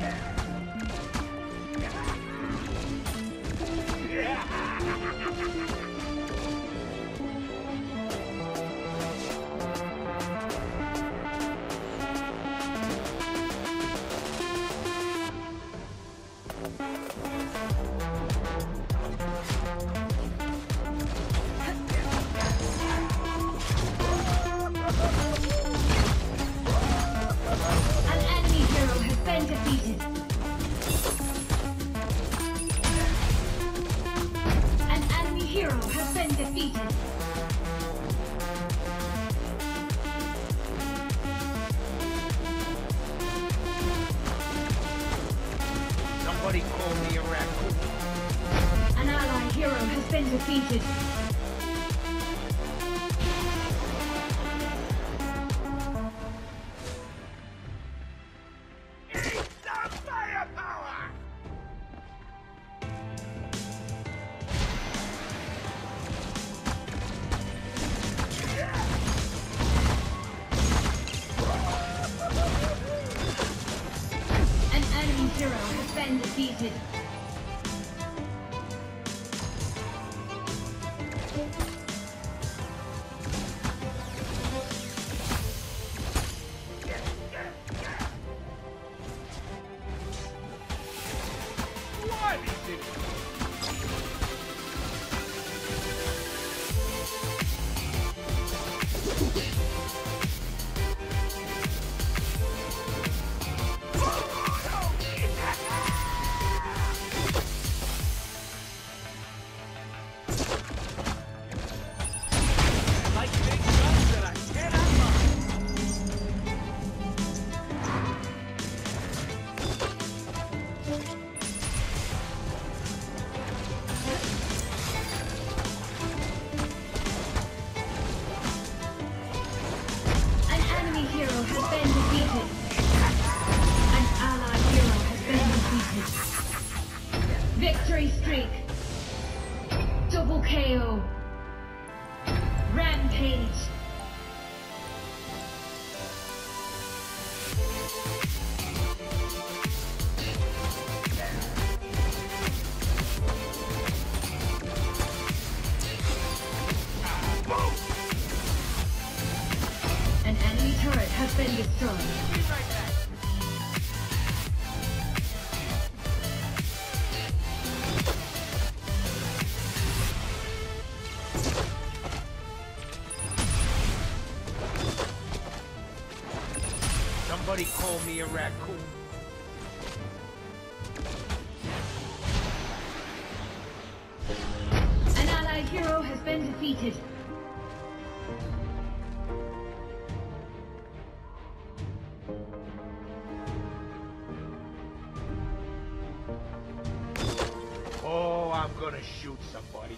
Yeah. Me a raccoon. An ally hero has been defeated. Why these idiots? been destroyed. Somebody call me a raccoon. An allied hero has been defeated. shoot somebody.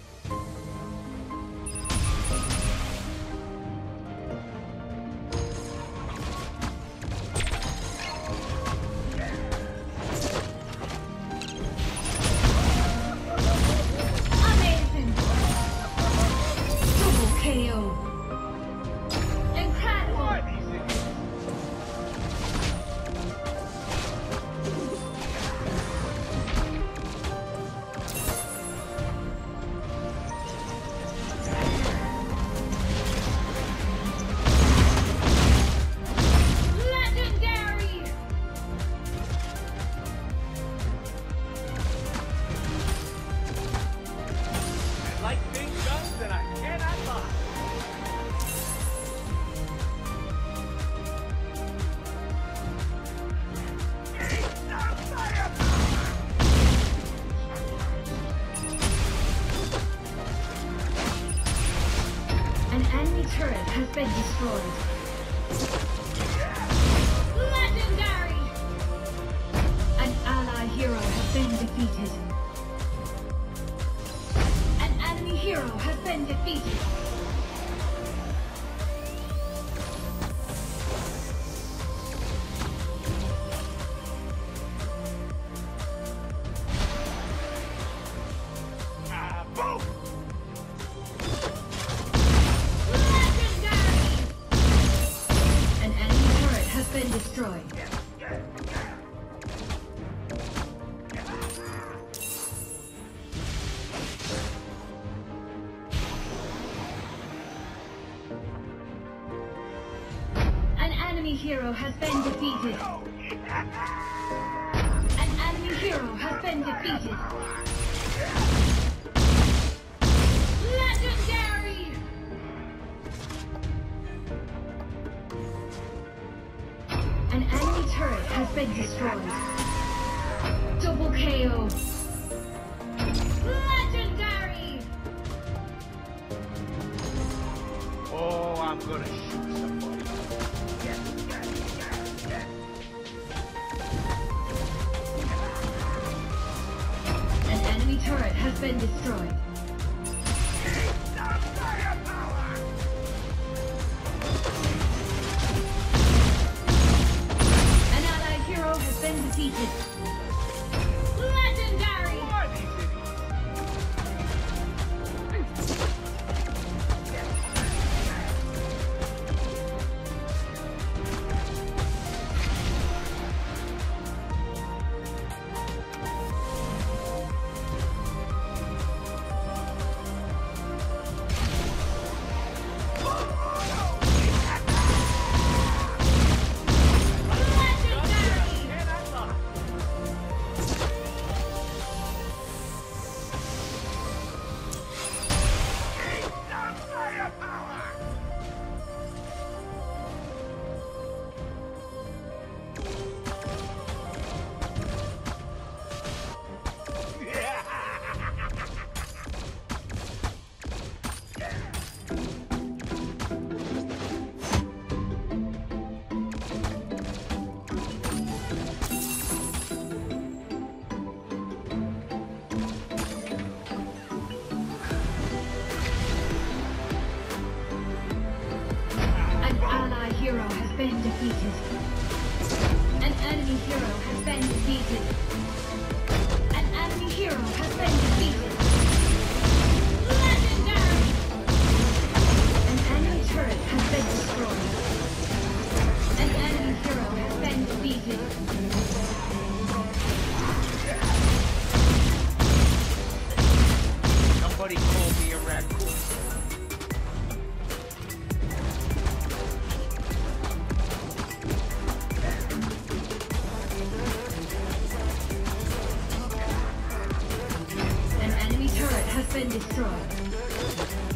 guns and I cannot buy. Destroyed. An enemy hero has been defeated. An enemy hero has been defeated. Has been destroyed. Double KO. Legendary! Oh, I'm gonna shoot somebody. An enemy turret has been destroyed. Has been defeated. An enemy hero has been defeated. been destroyed.